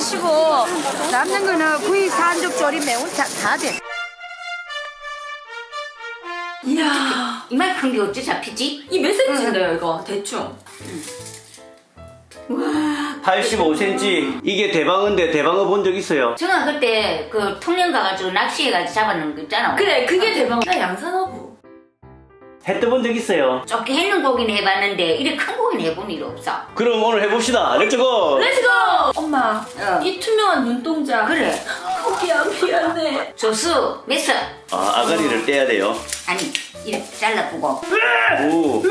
드시고 남는 거는 구이 산적 조림 매운탕 다 돼. 이야 이만큼 게 어찌 잡히지? 이몇 센치인데요 이거 대충 85cm. 이게 대방어인데 대방어 본 적 있어요? 제가 그때 그 통영 가가지고 낚시해가지고 잡아놓은 거 있잖아. 그래 그게 대박 나 양산어부 해 떠본 적 있어요? 좁게 했는 고기는 해봤는데 이렇게 큰 고기는 해본 일이 없어. 그럼 오늘 해봅시다. Let's go! Let's go 엄마 어. 이 투명한 눈동자 그래. 어, 미안 미안해 조수 mes어 아, 아가리를 떼야 돼요. 아니 이렇게 잘라보고 오.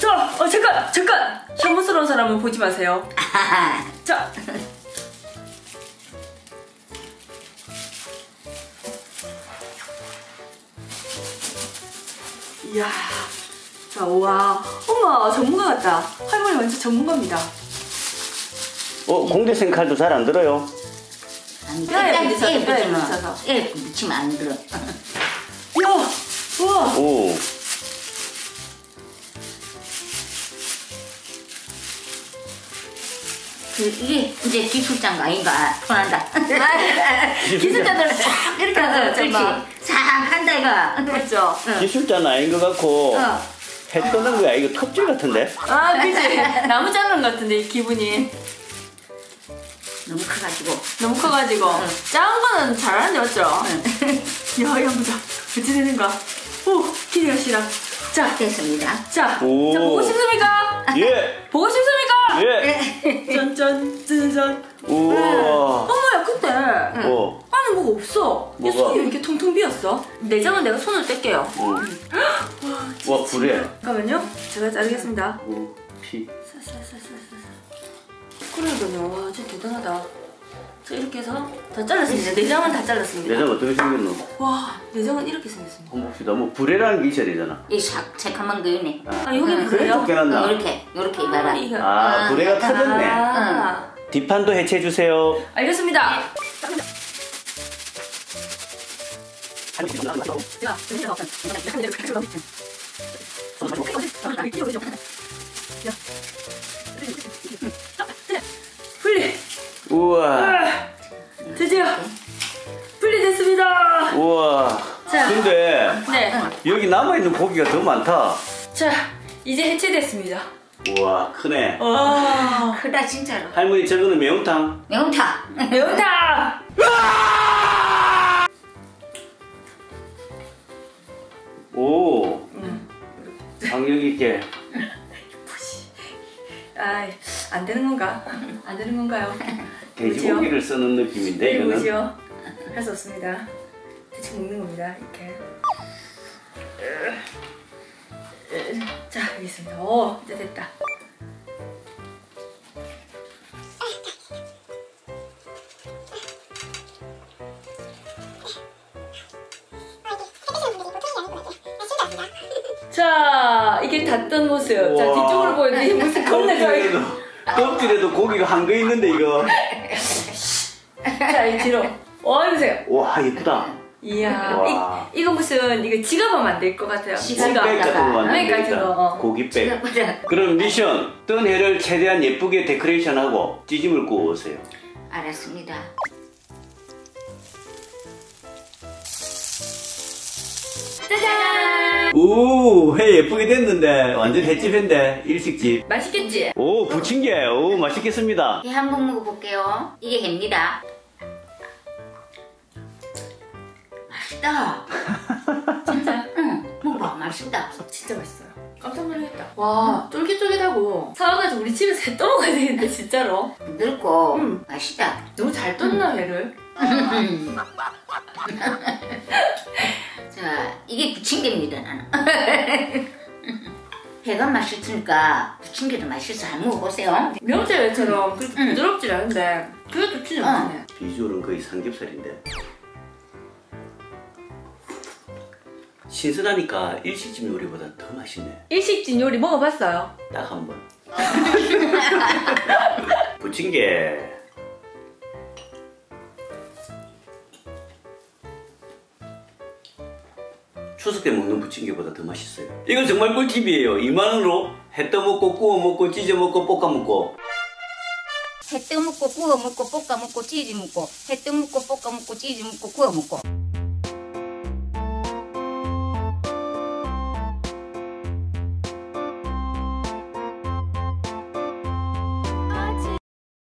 자 어, 잠깐 잠깐 혐오스러운 사람은 보지 마세요 아하하. 자 이야 자 우와 엄마 전문가 같다 할머니 완전 전문가입니다 어, 공대생 칼도 잘 안 들어요. 아니 뼈에 일단 붙여서, 뼈에 뼈에 붙이면 붙여서. 뼈에 붙이면 안 들어. 이야 우와 오. 그 이게 이제 기술장 아닌가 편한다. 기술자들 싹 이렇게 하잖아 그렇지. 정말 싹 한다 이거. 그렇죠 기술자는 아닌 것 같고, 어. 해 떠는 거야. 이거 톱질 같은데? 아 그치 나무 자른 것 같은데 이 기분이 너무 커가지고. 너무 커가지고 작은 거는 잘하는데 맞죠? 야 이거 보자 어찌 되는 거야 오 기대가 싫어 자, 됐습니다. 자, 오. 자 보고 싶습니까? 예! 보고 싶습니까? 예! 짠짠 짠짠 우와. 어머야 근데 뭐? 안에 뭐가 없어 이 뭐가? 손이 왜 이렇게 텅텅 비었어? 내장은 내가 손으로 뗄게요 응. 와, 불에. 잠깐만요 제가 자르겠습니다 오, 피. 그러니까요 와 진짜 대단하다 자 이렇게 해서 다 잘랐습니다 내장은 다 잘랐습니다 내장 어떻게 생겼노? 와 내장은 이렇게 생겼습니다 한번 봅시다. 뭐, 불에라는 게 있어야 되잖아. 이 삭, 새카만 거 있네. 아 여기 는 그래, 그래요? 쫓겨났나? 이렇게, 이렇게 봐라. 이거 아, 불에가 터졌네. 아, 뒷판도 해체해주세요. 알겠습니다 우와. 드디어 분리됐습니다 우와. 자. 근데, 네. 여기 남아 있는 고기가 더 많다. 자 이제 해체됐습니다 우와, 크네. 와 크다, 진짜로. 할머니, 저거는 매운탕. 매운탕. 매운탕 오. 음. 강력 있게. 아이 안 되는 건가? 안 되는 건가요? 돼지고기를 쓰는 느낌인데, 네, 이거는. 뭐지요? 할 수 없습니다. 대충 먹는 겁니다. 이렇게. 자, 여기 있습니다. 오, 이제 됐다. 자, 이게 닿던 모습. 자, 우와. 뒤쪽으로 이 모습 겁나 좋아요. 껍질에도, 고기가 한 거 있는데, 이거. 자, 이 뒤로. 와, 이보세요. 와, 예쁘다. 이야, 와. 이, 이거 무슨 이거 안될것 같아요. 지갑. 고기백 같은 거 만들면 백 같은 되겠다. 거, 어. 고기백. 보자. 그럼 미션 뜬 해를 최대한 예쁘게 데코레이션하고 찌짐을 구워오세요. 알았습니다. 짜잔! 오, 회 예쁘게 됐는데 완전 횟집인데 일식집. 맛있겠지? 오, 부침개. 오, 맛있겠습니다. 이 한번 먹어볼게요. 이게 해입니다. 맛있다. 진짜? 응, 먹어봐. 맛있다. 진짜 맛있어요. 깜짝 놀랐다. 와, 쫄깃쫄깃하고 사와가지고 우리 집에서 해 떠먹어야 되겠는데 진짜로. 부드럽고 음. 맛있다. 너무 잘 떴나 회를? 자, 이게 부침개입니다, 나는. 회가 맛있으니까 부침개도 맛있어. 한번 먹어보세요. 그렇게 음. 부드럽지 않은데 그래도 진짜 어. 맛있네. 비주얼은 거의 삼겹살인데. 신선하니까 일식집 요리보다 더 맛있네. 일식집 요리 먹어봤어요? 딱 한 번. 부침개. 추석 때 먹는 부침개보다 더 맛있어요. 이건 정말 꿀팁이에요. 2만 원으로 해 떠먹고 구워 먹고 찢어 먹고 볶아 먹고. 해 떠먹고 구워 먹고 볶아 먹고 찌지 먹고 해 떠먹고 볶아 먹고 찌지 먹고 구워 먹고